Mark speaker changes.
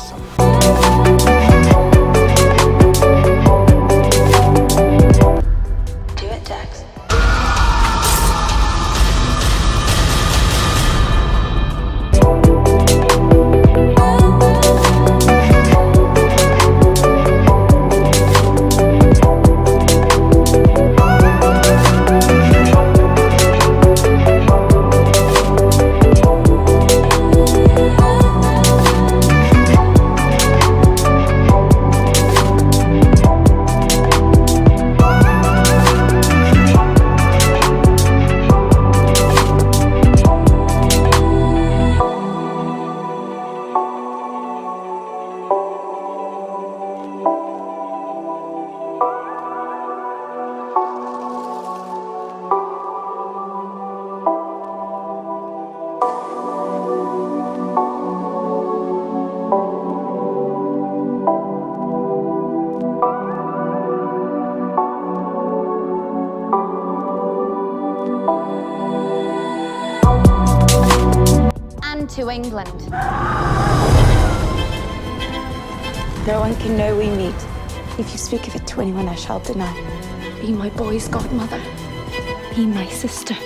Speaker 1: awesome. To England.
Speaker 2: No one can know we meet. If you speak of it to anyone, I shall deny.
Speaker 1: Be my boy's godmother. Be my sister.